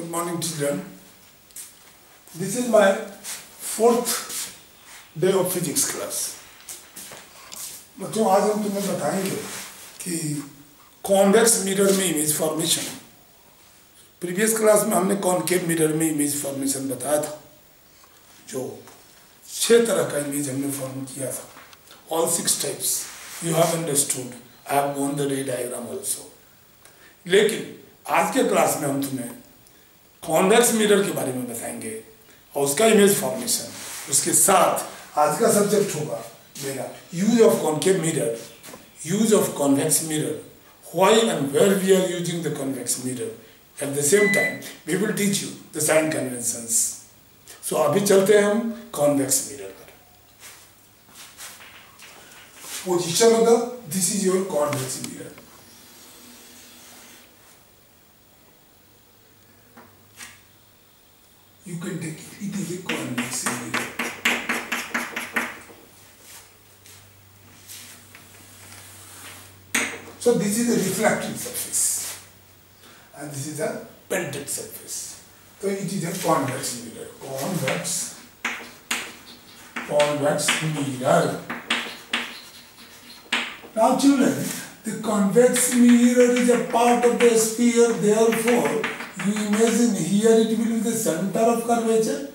Good morning, children. This is my fourth day of physics class. बच्चों आज हम तुम्हें बताएँगे कि कॉन्वेक्स मिरर में इमेज फॉर्मेशन प्रीवियस क्लास में हमने कॉन्केव मिरर में इमेज फॉर्मेशन बताया था जो छह तरह का इमेज हमने फॉर्म किया था all six types you have understood I have gone the ray diagram also लेकिन आज के क्लास में हम तुम्हें कॉन्वेक्स मिरर के बारे में बताएँगे और उसका इमेज फॉर्मेशन उसके साथ आज का सब्जेक्ट होगा मेरा use of concave mirror use of convex mirror why and where we are using the convex mirror at the same time we will teach you the sign conventions so अभी चलते हैं हम कॉन्वेक्स मिरर पर। Position होगा this is your convex mirror you can take it it is a convex mirror So this is a reflecting surface and this is a pented surface. So it is a convex mirror. Convex, convex mirror. Now children, the convex mirror is a part of the sphere. Therefore, you imagine here it will be the center of curvature.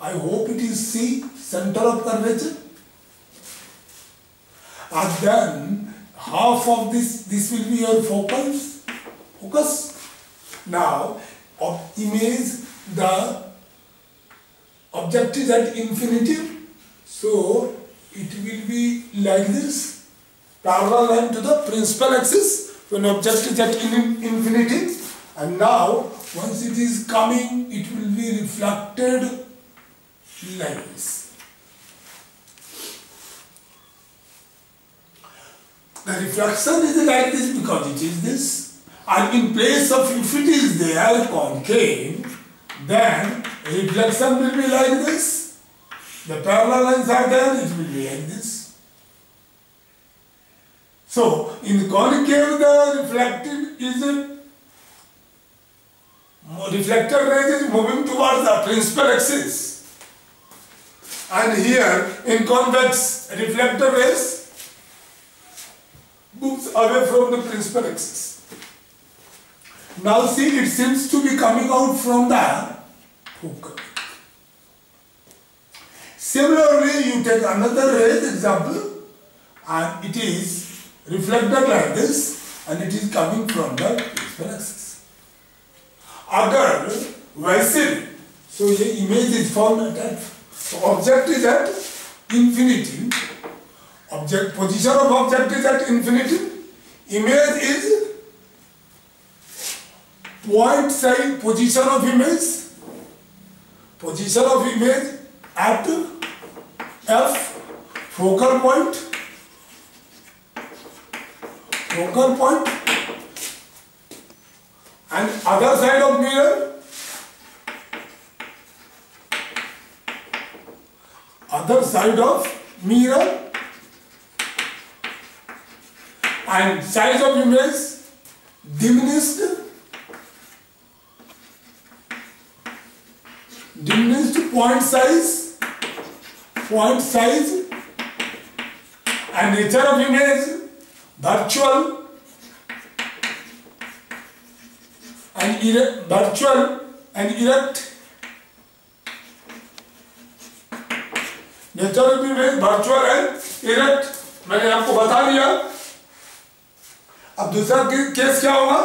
I hope it is C, center of curvature. And then half of this, this will be your focus, focus. Now, of image the object is at infinity, so it will be like this, parallel line to the principal axis when object is at infinity. And now, once it is coming, it will be reflected like this. The reflection is like this because it is this. And in place of if it is there concave, then reflection will be like this. The parallel lines are there, it will be like this. So, in concave the reflected is a reflected rays is moving towards the principal axis. And here in convex reflector rays moves away from the principal axis. Now see it seems to be coming out from the focal. Similarly, you take another ray example and it is reflected like this and it is coming from the galaxies. Agar vessel, so the image is formed at So object is at infinity. Object position of object is at infinity. Image is point sign position of image. Position of image at F focal point focal point. And other side of mirror other side of mirror. And size of image diminished. Diminished point size. Point size. And nature of image virtual. And erect, virtual and erect. Nature of image virtual and erect. मैंने आपको बता दिया। अब दूसरा case क्या होगा?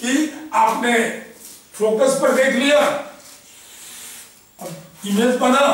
कि आपने फोकस पर देख लिया। अब इमेज बना।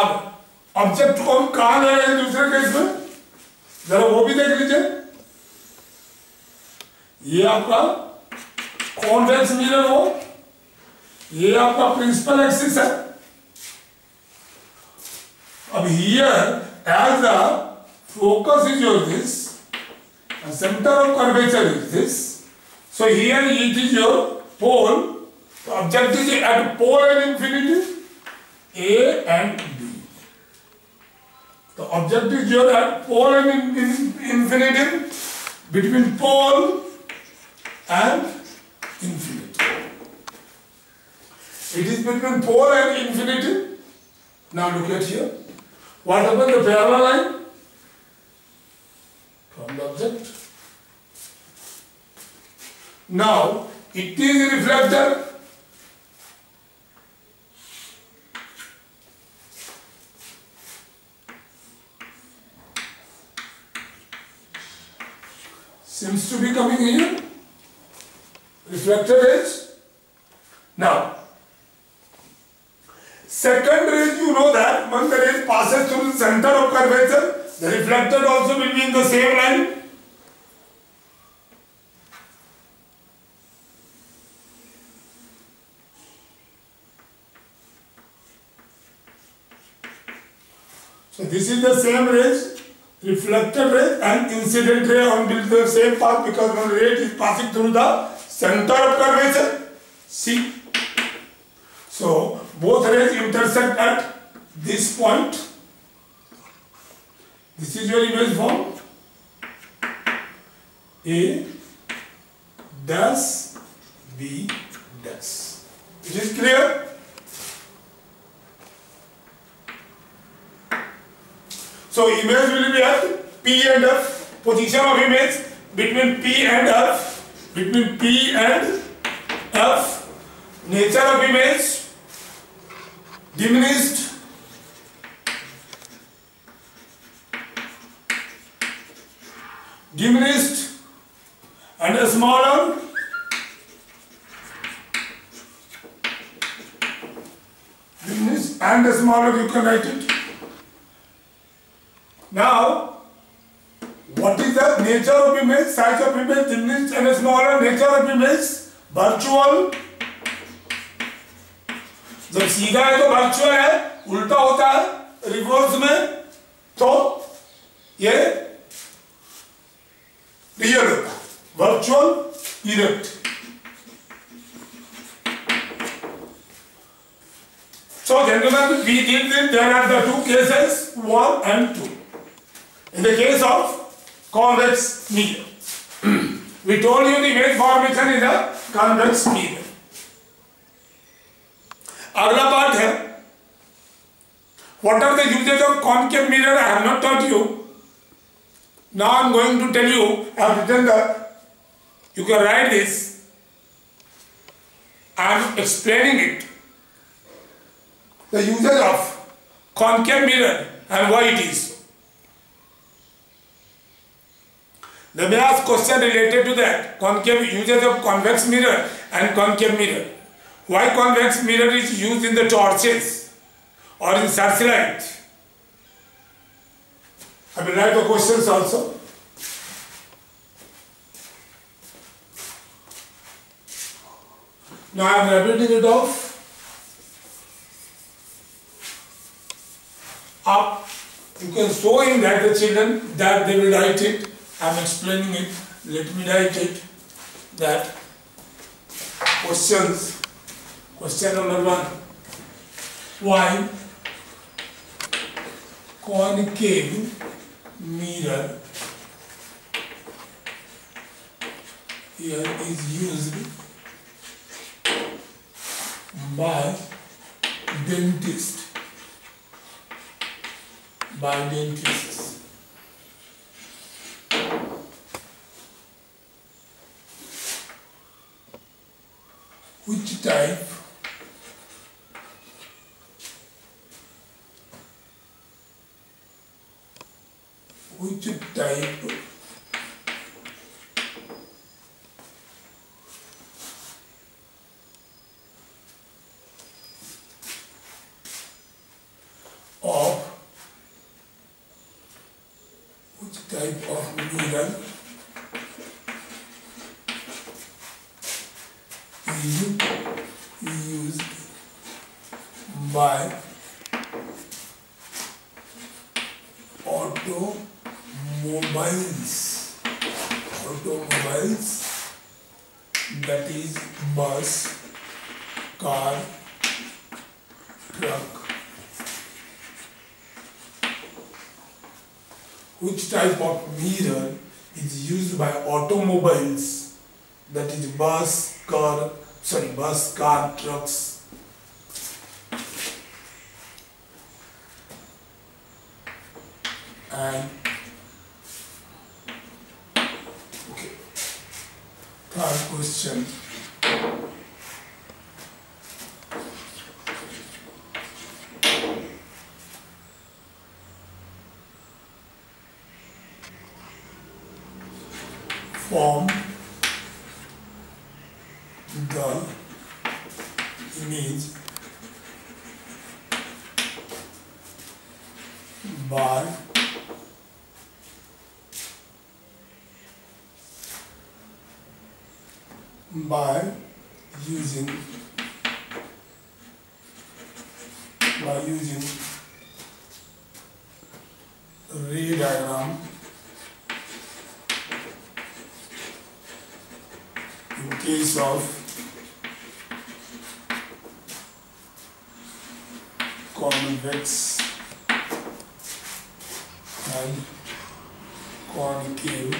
अब ऑब्जेक्ट को हम कहा हैं दूसरे केस में? जरा वो भी देख लीजिए। ये आपका कॉन्वेक्स मिरर हो। ये आपका प्रिंसिपल एक्सिस है। अब here as a focus is your this centre of curvature is this so here it is your pole object is at pole and infinity a and The object is here at pole and in, in, between pole and infinity. It is between pole and infinity. Now look at here. What happened the parallel line? From the object. Now it is reflected Coming here. Reflected rays. Now, second rays you know that when the rays passes through the center of curvature, the reflected also will be in the same line. So this is the same rays, reflected ray and incident ray on the same path because one ray is passing through the center of curvature. See. So both rays intersect at this point. This is your image form. A dash B dash. It is clear? So image will be at P and F. Position of image between P and F. Between P and F. Nature of image diminished. Diminished and smaller. Diminished and smaller you can write it. Now, what is the nature of image, size of image, diminished and smaller, nature of image, virtual. जब सीधा है तो virtual है उल्टा होता है reverse में तो ये रियल होता है virtual erect So gentlemen, we did there are the two cases, one and two. In the case of convex mirror, we told you the image formation is a convex mirror. अगला part है what are the uses of concave mirror I have not taught you. Now I am going to tell you, I have written the, you can write this, I am explaining it. The uses of concave mirror and why it is. They may ask question related to that, concave uses of convex mirror and concave mirror. Why convex mirror is used in the torches or in searchlight? I will write the questions also. Now I am repeating it off. Up. You can show in that the children that they will write it. I am explaining it. Let me write it. That questions. Question number one. Why concave mirror here is used by dentist by dentists which type which type of which type of mirror is used by automobiles automobiles that is bus car truck. Which type of mirror is used by automobiles? That is bus car sorry bus car trucks and okay. Third question. Form the image by by using by using ray diagram in case of convex and concave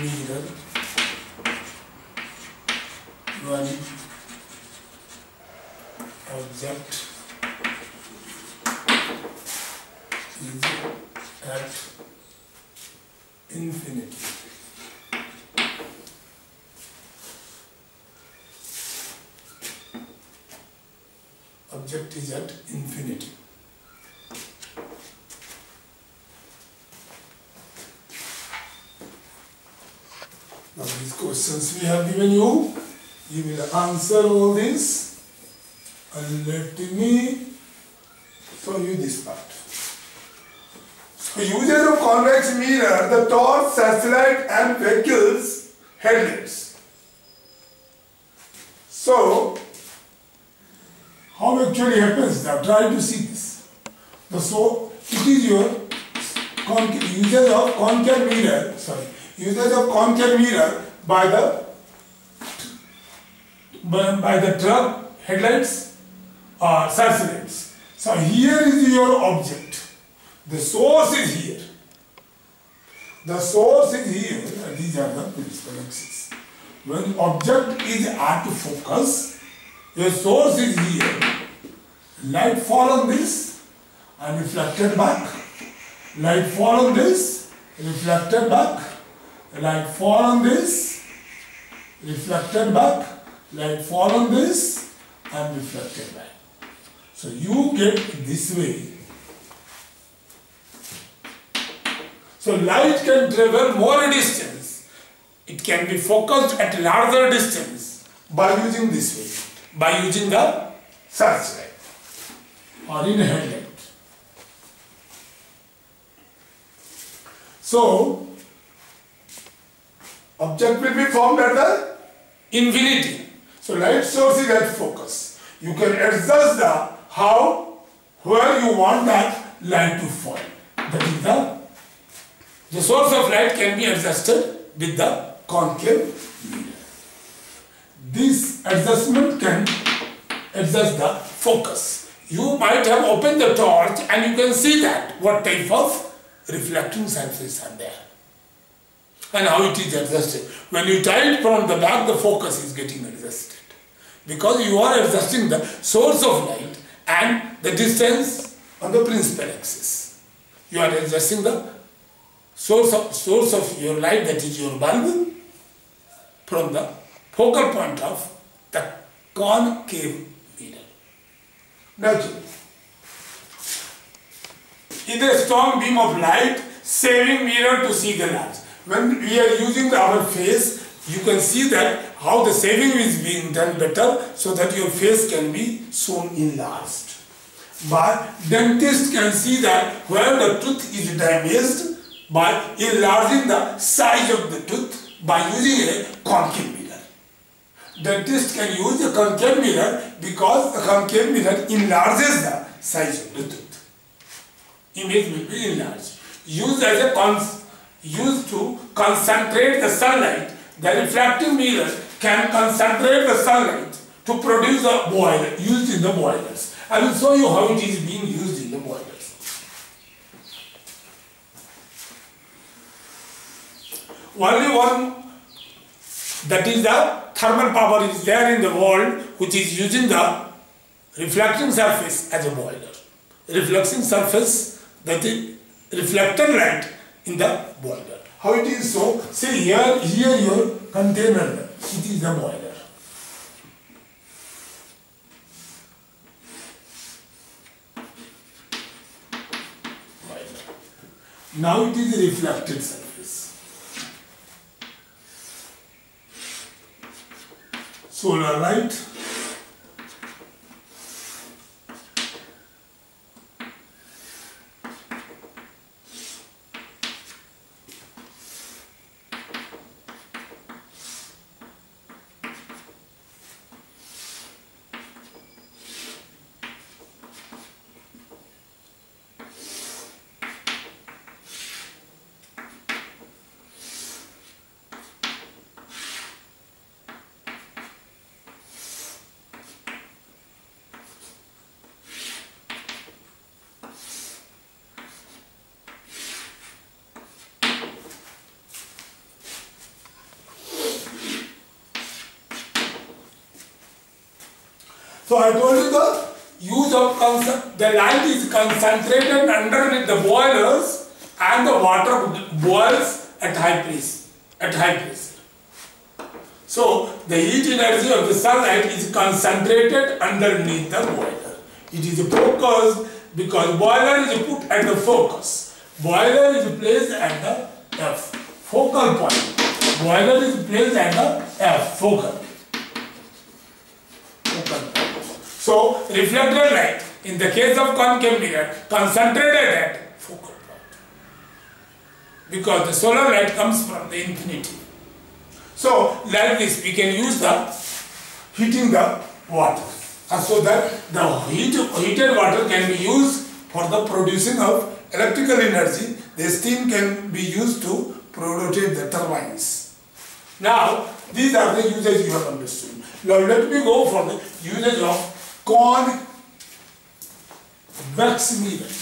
mirror when object is at infinity. Object is at infinity. Now these questions we have given you, you will answer all this and let me show you this part. So usage of convex mirror, the torch, searchlight and vehicles headlights. So how actually happens now? Try to see this. The so it is your usage of concave mirror, sorry, usage of concave mirror by the by, the truck headlights or searchlights. So here is your object. The source is here. The source is here. These are the principal axes. When object is at focus, your source is here. Light fall on this and reflected back. Light fall on this, reflected back. Light fall on this, reflected back. Light fall on this and reflected back. So you get this way. So light can travel more distance. It can be focused at larger distance by using this way, by using the searchlight or in headlight. So, object will be formed at the infinity. So light source is at focus. You can adjust the how, where you want that light to fall. That is the, the source of light can be adjusted with the concave mirror. This adjustment can adjust the focus. You might have opened the torch and you can see that what type of reflecting surfaces are there and how it is adjusted. When you tie it from the back, the focus is getting adjusted. Because you are adjusting the source of light and the distance on the principal axis. You are adjusting the source of, source of your light, that is your bulb, from the focal point of the concave mirror. Naturally. In a strong beam of light, saving mirror to see the large. When we are using our face, you can see that how the saving is being done better so that your face can be shown enlarged. But dentist can see that where the tooth is damaged by enlarging the size of the tooth by using a concave mirror. Dentist can use a concave mirror because a concave mirror enlarges the size of the tooth. Image will be enlarged. Used as a used to concentrate the sunlight, the refractive mirror can concentrate the sunlight to produce a boiler used in the boilers. I will show you how it is being used in the boilers. Only one that is the thermal power is there in the world which is using the reflecting surface as a boiler. Reflecting surface that is reflected light in the boiler. How it is so? See here, here your container, it is the boiler. Now it is a reflected surface. Solar light So I told you the use of the light is concentrated underneath the boilers and the water boils at high pressure. At high pressure. So the heat energy of the sunlight is concentrated underneath the boiler. It is focused because boiler is put at the focus. Boiler is placed at the F, focal point. Boiler is placed at the F, focal. So reflected light in the case of concave mirror concentrated at focal point because the solar light comes from the infinity. So like this we can use the heating the water and so that the heat, heated water can be used for the producing of electrical energy. The steam can be used to rotate the turbines. Now these are the uses you have understood. Now let me go for the usage of convex mirror.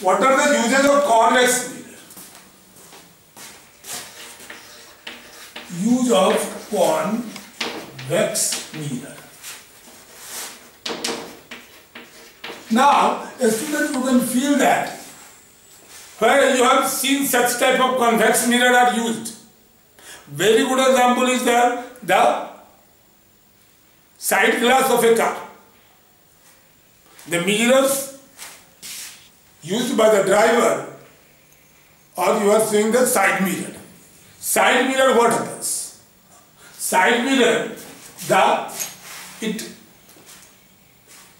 What are the uses of convex mirror? Use of convex mirror. Now, a student who can feel that where you have seen such type of convex mirror are used. Very good example is there, the side glass of a car. The mirrors used by the driver or you are seeing the side mirror. Side mirror what happens? Side mirror, the it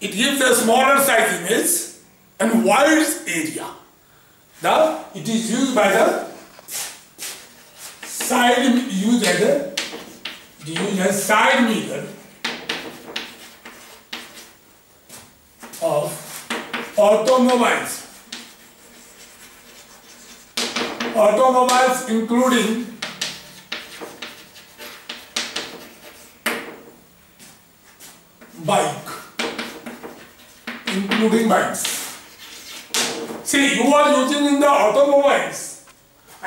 it gives a smaller size image and wide area. Now it is used by the side used as a used as side mirror of automobiles. Automobiles including bike, including bikes. See, you are using in the automobiles,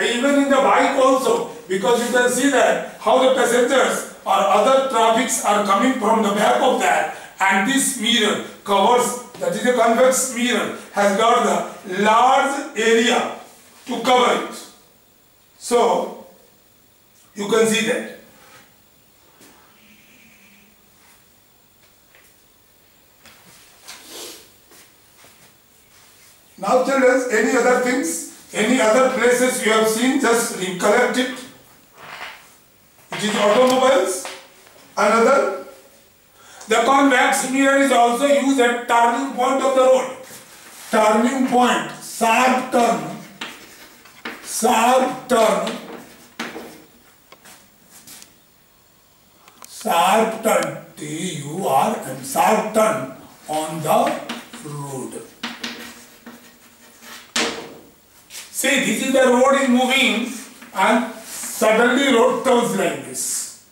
even in the bike also, because you can see that how the passengers or other traffics are coming from the back of that, and this mirror covers, that is a convex mirror, has got the large area to cover it. So, you can see that. Now children, any other things, any other places you have seen, just recollect it. It is automobiles. Another, the convex mirror is also used at turning point of the road. Turning point, sharp turn, sharp turn, sharp turn, T-U-R-M, sharp turn on the road. See, this is the road is moving and suddenly road turns like this.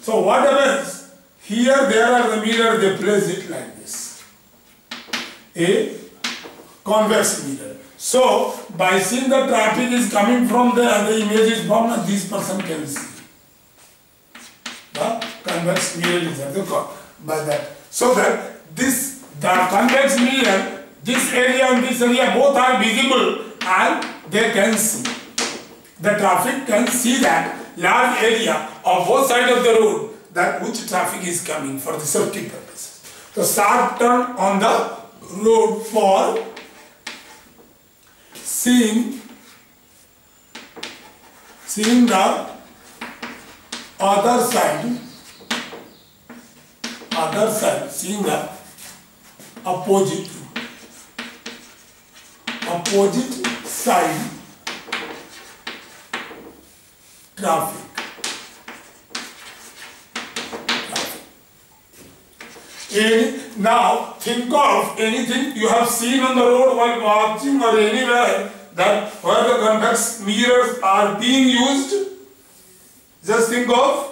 So what happens? Here there are the mirror, they place it like this. A convex mirror. So by seeing the traffic is coming from there and the image is from this person can see. The convex mirror is there. Look, by that. So that this the convex mirror, this area and this area both are visible and they can see. The traffic can see that large area of both sides of the road that which traffic is coming for the safety purposes. So sharp turn on the road for seeing seeing the other side other side seeing the opposite opposite side traffic And now think of anything you have seen on the road while watching or anywhere that where the convex mirrors are being used. Just think of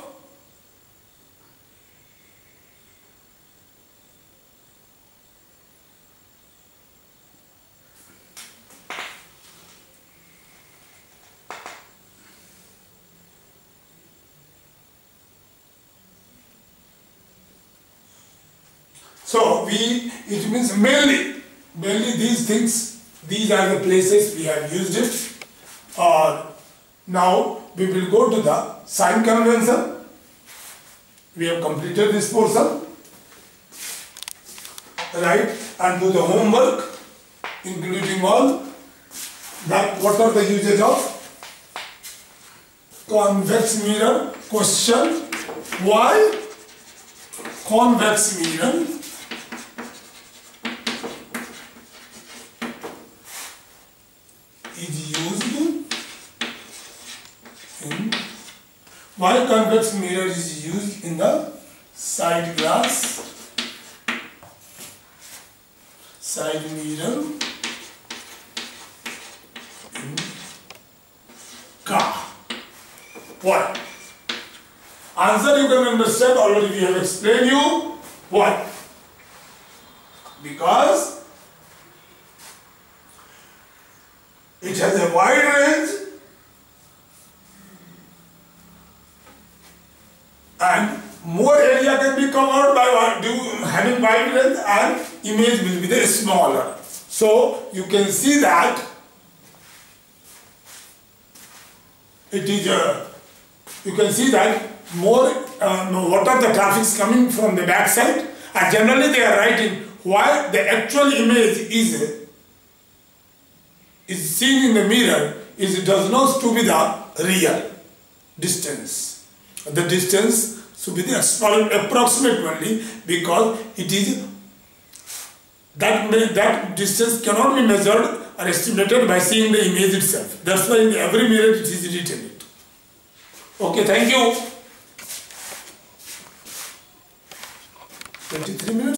So we, it means mainly, mainly these things, these are the places we have used it. Or now we will go to the sign convention. We have completed this portion. Right, and do the homework, including all that what are the uses of convex mirror question why convex mirror is used in why convex mirror is used in the side glass. Side mirror. Hmm? In car why? Answer you can understand already we have explained you. Why? Because it has a wide range and more area can be covered by one- do- having wide range and image will be the smaller. So you can see that it is a, you can see that more, um, what are the graphics coming from the back side and generally they are writing why the actual image is is seen in the mirror is it does not to be the real distance. The distance should be the approximate only because it is that that distance cannot be measured or estimated by seeing the image itself. That's why in every mirror it is written it. Okay, thank you. 23 minutes.